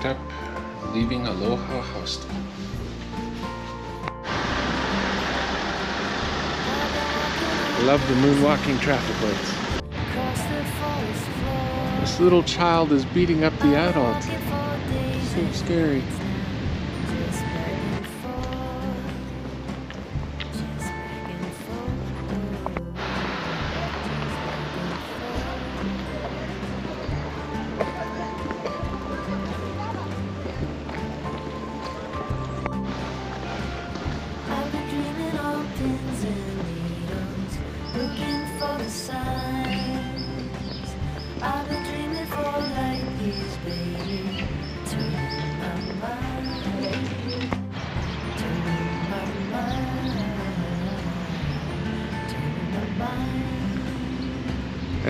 packed up, leaving Aloha Hostel. Love the moonwalking traffic lights. This little child is beating up the adult. So scary.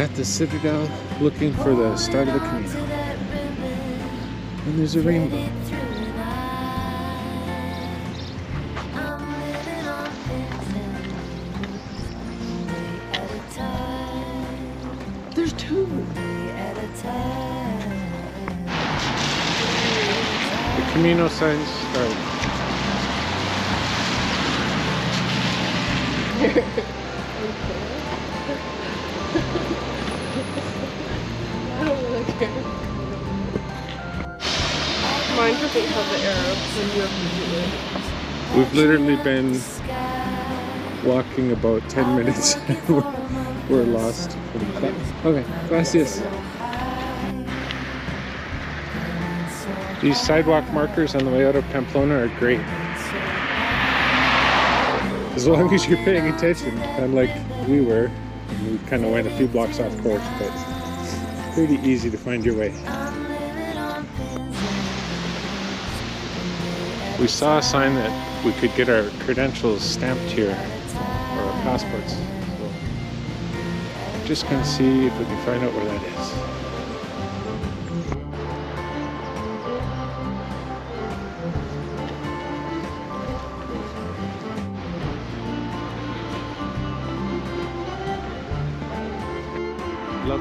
At the Citadel, looking for the start of the To Camino. And there's a rainbow. threaded through the night. I'm living on pins and needles, one day at a time. There's two. day at a time. The Camino signs start. I don't really care. Mine. We've literally been walking about 10 minutes. We're lost. Okay, gracias. These sidewalk markers on the way out of Pamplona are great. As long as you're paying attention, unlike we were. We kind of went a few blocks off course, but pretty easy to find your way. We saw a sign that we could get our credentials stamped here, or our passports. So just gonna see if we can find out where that is.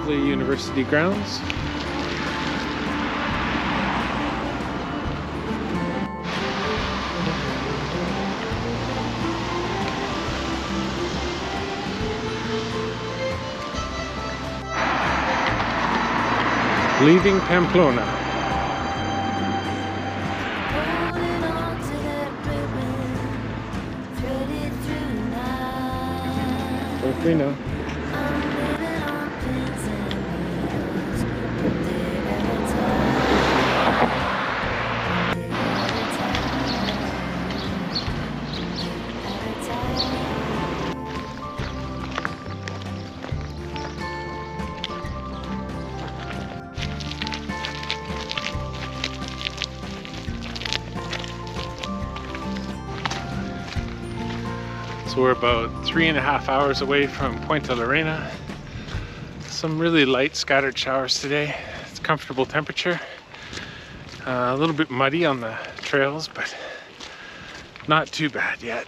Lovely university grounds. Leaving Pamplona. Holding on we're about three and a half hours away from Puente la Reina. Some really light scattered showers today. It's comfortable temperature. Uh, a little bit muddy on the trails, but not too bad yet.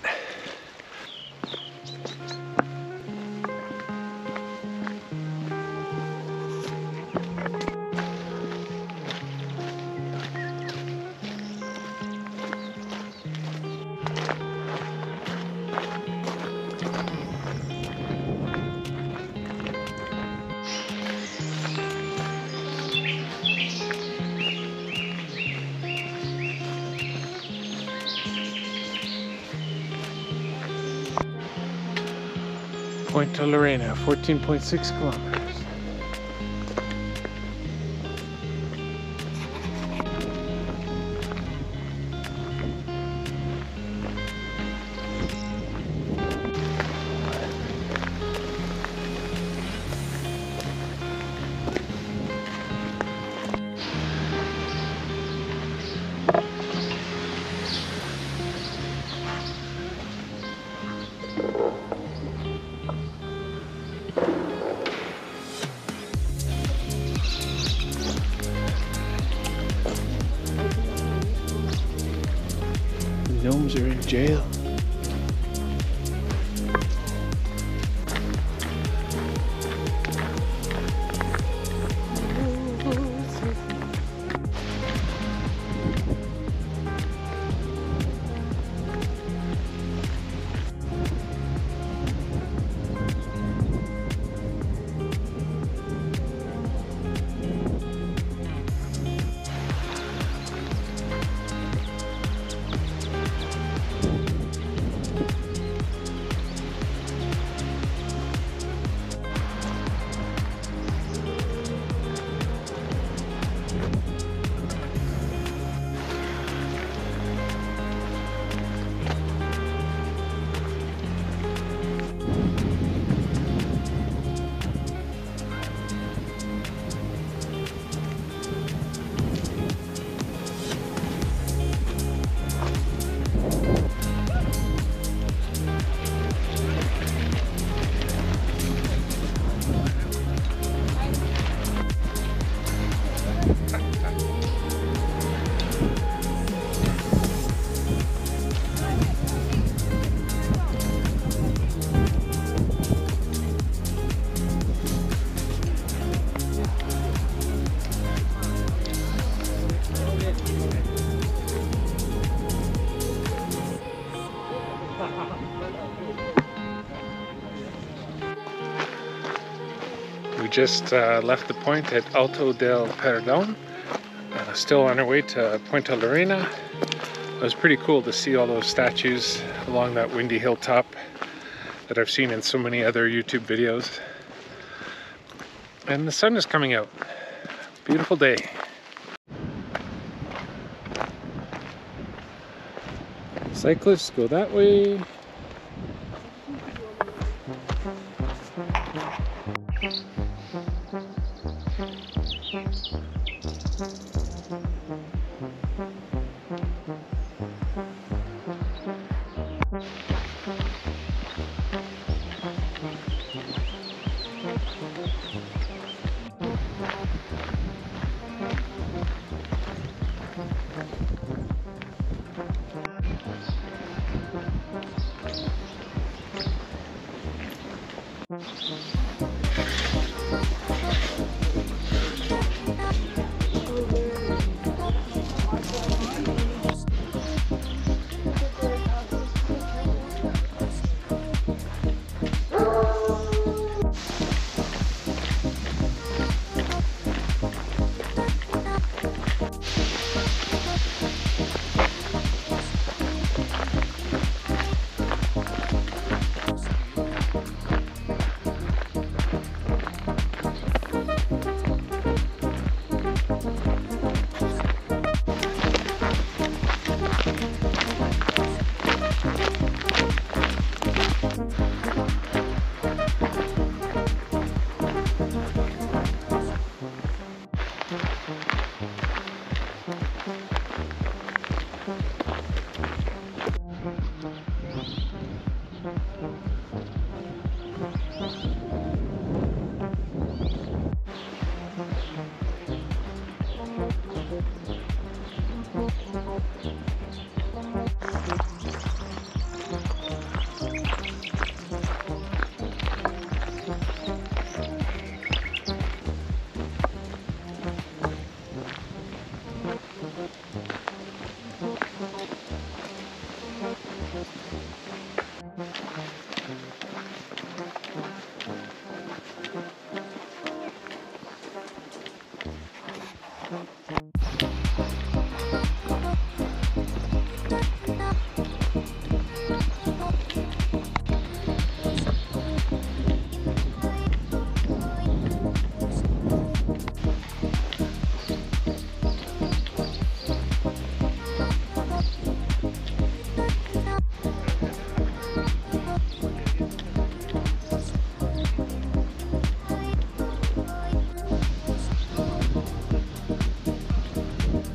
Puente la Reina, 14.6 kilometers. Jail. Just uh, left the point at Alto del Perdón. Uh, still on our way to Puente La Reina. It was pretty cool to see all those statues along that windy hilltop that I've seen in so many other YouTube videos. And the sun is coming out. Beautiful day. Cyclists go that way.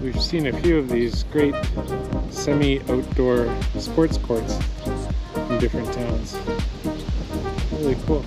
We've seen a few of these great semi-outdoor sports courts in different towns. Really cool.